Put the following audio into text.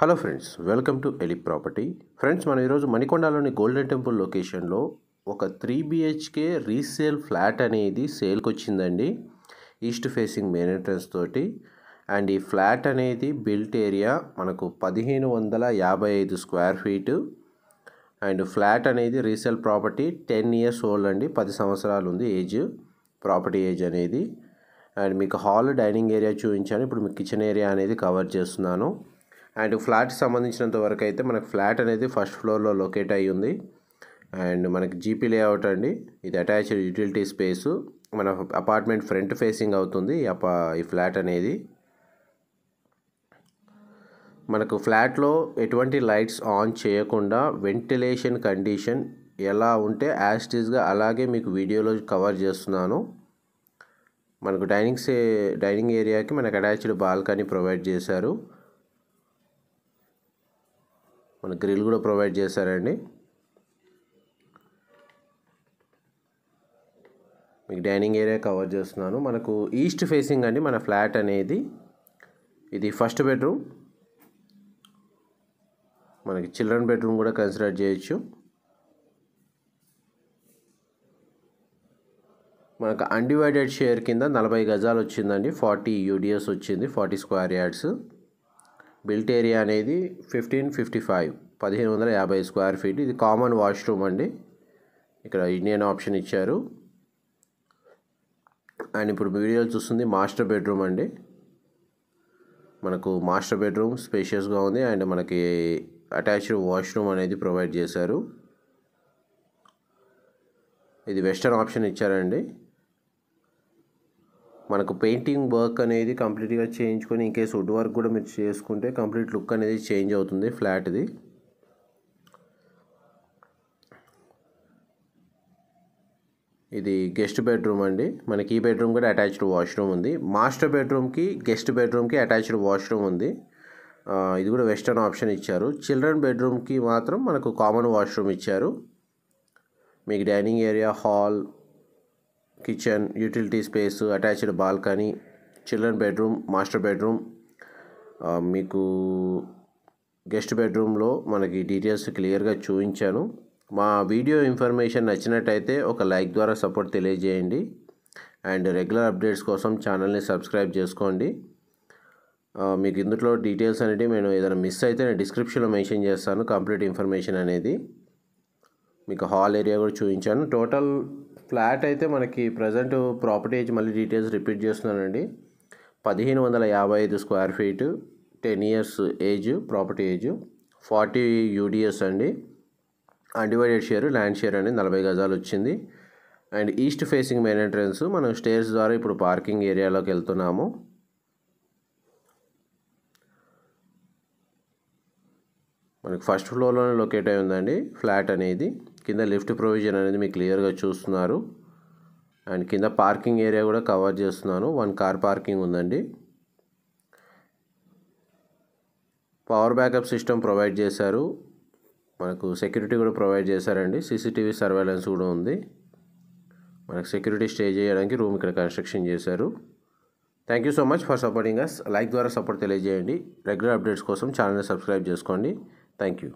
Hello friends welcome to ఎలి property. Friends మనం ఈరోజు మణికొండలోని గోల్డెన్ టెంపుల్ లొకేషన్లో ఒక త్రీ బిహెచ్కే రీసేల్ ఫ్లాట్ అనేది సేల్కి వచ్చిందండి ఈస్ట్ ఫేసింగ్ మెయిన్ ఎంట్రన్స్ తోటి. అండ్ ఈ ఫ్లాట్ అనేది బిల్ట్ ఏరియా మనకు పదిహేను వందల యాభై ఐదు స్క్వేర్ ఫీటు అండ్ ఫ్లాట్ అనేది resale property ten years old అండి పది సంవత్సరాలు ఉంది ఏజ్ ప్రాపర్టీ ఏజ్ అనేది. అండ్ మీకు హాల్ డైనింగ్ ఏరియా చూపించాను ఇప్పుడు మీకు కిచెన్ ఏరియా అనేది కవర్ చేస్తున్నాను. అండ్ ఫ్లాట్ సంబంధించినంత వరకు అయితే మనకు ఫ్లాట్ అనేది ఫస్ట్ ఫ్లోర్లో లొకేట్ అయ్యి ఉంది. అండ్ మనకి జీపీ లేఅవుట్ అండి. ఇది అటాచ్డ్ యూటిలిటీ స్పేసు. మన అపార్ట్మెంట్ ఫ్రంట్ ఫేసింగ్ అవుతుంది ఈ అపా ఈ ఫ్లాట్ అనేది. మనకు ఫ్లాట్లో ఎటువంటి లైట్స్ ఆన్ చేయకుండా వెంటిలేషన్ కండిషన్ ఎలా ఉంటే యాస్టీస్గా అలాగే మీకు వీడియోలో కవర్ చేస్తున్నాను. మనకు డైనింగ్ సే డైనింగ్ ఏరియాకి మనకు అటాచ్డ్ బాల్కనీ ప్రొవైడ్ చేశారు. మన గ్రిల్ కూడా ప్రొవైడ్ చేశారండి. మీకు డైనింగ్ ఏరియా కవర్ చేస్తున్నాను. మనకు ఈస్ట్ ఫేసింగ్ అండి మన ఫ్లాట్ అనేది. ఇది ఫస్ట్ బెడ్రూమ్. మనకి చిల్డ్రన్ బెడ్రూమ్ కూడా కన్సిడర్ చేయొచ్చు. మనకు అన్డివైడెడ్ షేర్ కింద నలభై గజాలు వచ్చిందండి. ఫార్టీ యూడిఎస్ వచ్చింది forty square yards. Built area అనేది ఫిఫ్టీన్ ఫిఫ్టీ ఫైవ్ పదిహేను వందల యాభై స్క్వేర్ ఫీట్. ఇది కామన్ వాష్రూమ్ అండి. ఇక్కడ ఇండియన్ ఆప్షన్ ఇచ్చారు. అండ్ ఇప్పుడు వీడియోలు చూస్తుంది మాస్టర్ బెడ్రూమ్ అండి. మనకు మాస్టర్ బెడ్రూమ్ స్పేషియస్గా ఉంది. అండ్ మనకి అటాచ్డ్ వాష్రూమ్ అనేది ప్రొవైడ్ చేశారు. ఇది వెస్టర్న్ ఆప్షన్ ఇచ్చారండి. మనకు పెయింటింగ్ వర్క్ అనేది కంప్లీట్గా చేయించుకొని ఇంకేస్ వుడ్ వర్క్ కూడా మీరు చేసుకుంటే కంప్లీట్ లుక్ అనేది చేంజ్ అవుతుంది ఫ్లాట్ది ఇది గెస్ట్ బెడ్రూమ్ అండి. మనకి ఈ బెడ్రూమ్ కూడా అటాచ్డ్ వాష్రూమ్ ఉంది. మాస్టర్ బెడ్రూమ్కి గెస్ట్ బెడ్రూమ్కి అటాచ్డ్ వాష్రూమ్ ఉంది. ఇది కూడా వెస్టర్న్ ఆప్షన్ ఇచ్చారు. చిల్డ్రన్ బెడ్రూమ్కి మాత్రం మనకు కామన్ వాష్రూమ్ ఇచ్చారు. మీకు dining area hall kitchen utility space attached balcony children bedroom master bedroom మీకు గెస్ట్ బెడ్రూమ్లో మనకి డీటెయిల్స్ క్లియర్గా చూపించాను. మా వీడియో ఇన్ఫర్మేషన్ నచ్చినట్టయితే ఒక లైక్ ద్వారా సపోర్ట్ తెలియజేయండి. అండ్ రెగ్యులర్ అప్డేట్స్ కోసం ఛానల్ని సబ్స్క్రైబ్ చేసుకోండి. మీకు ఇందులో డీటెయిల్స్ అనేవి నేను ఏదైనా మిస్ అయితే నేను డిస్క్రిప్షన్లో మెన్షన్ చేస్తాను కంప్లీట్ ఇన్ఫర్మేషన్ అనేది. మీకు హాల్ ఏరియా కూడా చూపించాను. టోటల్ ఫ్లాట్ అయితే మనకి ప్రజెంట్ ప్రాపర్టీ ఏజ్ మళ్ళీ డీటెయిల్స్ రిపీట్ చేస్తున్నానండి. పదిహేను వందల యాభై ఐదు square feet ten years age property age forty UDS అండి. అన్డివైడెడ్ షేర్ ల్యాండ్ షేర్ అండి నలభై గజాలు వచ్చింది. And east facing main entrance మనం స్టేర్స్ ద్వారా ఇప్పుడు పార్కింగ్ ఏరియాలోకి వెళ్తున్నాము. మనకి ఫస్ట్ ఫ్లోర్లోనే లొకేట్ అయి ఉందండి ఫ్లాట్ అనేది. కింద లిఫ్ట్ ప్రొవిజన్ అనేది మీకు క్లియర్గా చూస్తున్నారు. అండ్ కింద పార్కింగ్ ఏరియా కూడా కవర్ చేస్తున్నాను. వన్ కార్ పార్కింగ్ ఉందండి. పవర్ బ్యాకప్ సిస్టమ్ ప్రొవైడ్ చేశారు. మనకు సెక్యూరిటీ కూడా ప్రొవైడ్ చేశారండి. సీసీటీవీ సర్వేలెన్స్ కూడా ఉంది. మనకు సెక్యూరిటీ స్టే చేయడానికి రూమ్ ఇక్కడ కన్స్ట్రక్షన్ చేశారు. Thank you so much for supporting us. Like ద్వారా సపోర్ట్ తెలియజేయండి. రెగ్యులర్ అప్డేట్స్ కోసం ఛానల్ని సబ్స్క్రైబ్ చేసుకోండి. Thank you.